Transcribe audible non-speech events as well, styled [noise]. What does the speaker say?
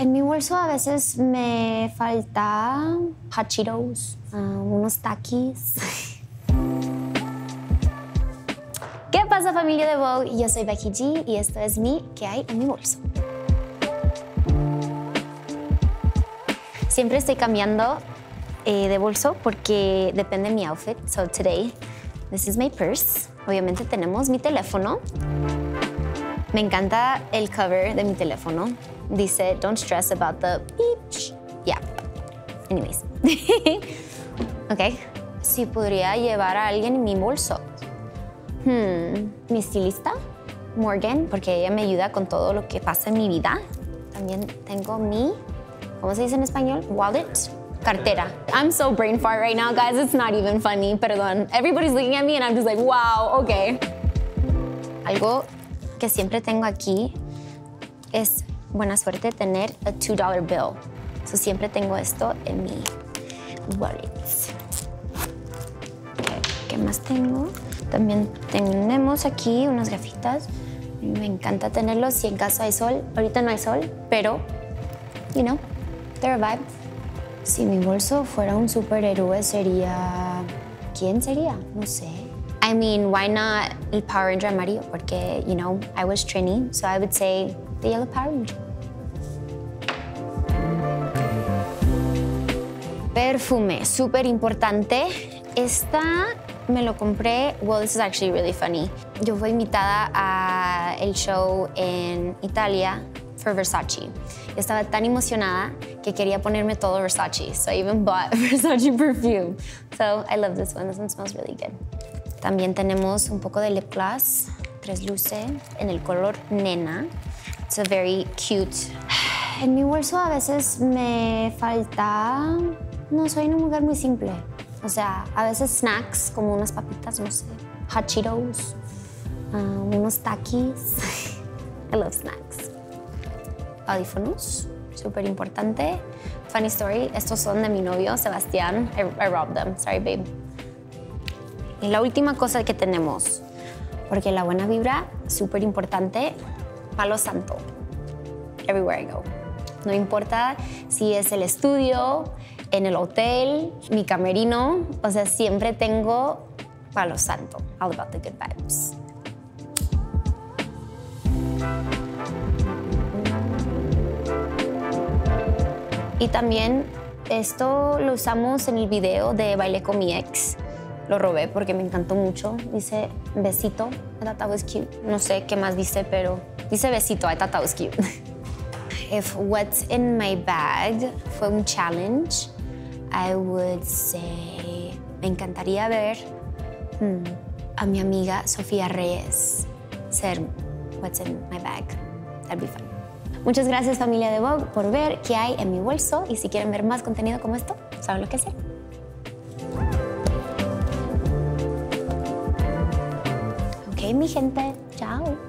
En mi bolso a veces me falta hot Cheetos, ah, unos taquis. [laughs] ¿Qué pasa familia de Vogue? Yo soy Becky G y esto es mi ¿Qué hay en mi bolso? Siempre estoy cambiando eh, de bolso porque depende de mi outfit. So today, this is my purse. Obviamente tenemos mi teléfono. Me encanta el cover de mi teléfono. Dice, don't stress about the beach. Yeah. Anyways. [laughs] ok. Si podría llevar a alguien en mi bolso. Hmm. Mi estilista, Morgan, porque ella me ayuda con todo lo que pasa en mi vida. También tengo mi, ¿cómo se dice en español? Wallet. Cartera. I'm so brain fart right now, guys. It's not even funny. Perdón. Everybody's looking at me and I'm just like, wow, okay. Algo que siempre tengo aquí es buena suerte tener a $2 bill. So siempre tengo esto en mi wallet. ¿Qué más tengo? También tenemos aquí unas gafitas. Me encanta tenerlos si en caso hay sol. Ahorita no hay sol, pero, you know, they're a vibe. Si mi bolso fuera un superhéroe sería... ¿Quién sería? No sé. I mean, why not el Power Ranger amarillo? Porque, you know, I was Trini, so I would say the yellow Power Ranger. Perfume, súper importante. Esta me lo compré, well, this is actually really funny. Yo fui invitada a el show en Italia for Versace. Estaba tan emocionada que quería ponerme todo Versace, so I even bought [laughs] Versace perfume. So I love this one. This one smells really good. También tenemos un poco de lip gloss, tres luces, en el color nena. It's a very cute. En mi bolso a veces me falta... No, soy una mujer muy simple. O sea, a veces snacks como unas papitas, no sé, hot Cheetos, uh, unos taquis. [laughs] I love snacks. Audífonos, súper importante. Funny story, estos son de mi novio, Sebastián. I, I robbed them, sorry babe. La última cosa que tenemos, porque la buena vibra, súper importante, palo santo. Everywhere I go. No importa si es el estudio, en el hotel, mi camerino, o sea, siempre tengo palo santo. All about the good vibes. Y también esto lo usamos en el video de Baile con mi ex. Lo robé porque me encantó mucho. Dice besito. I thought that. No sé qué más dice, pero dice besito. I thought that was. If what's in my bag fue un challenge, I would say, me encantaría ver hmm, a mi amiga Sofía Reyes ser what's in my bag. That'd be fun. Muchas gracias familia de Vogue por ver qué hay en mi bolso y si quieren ver más contenido como esto, saben lo que hacer. Ok, mi gente, chao.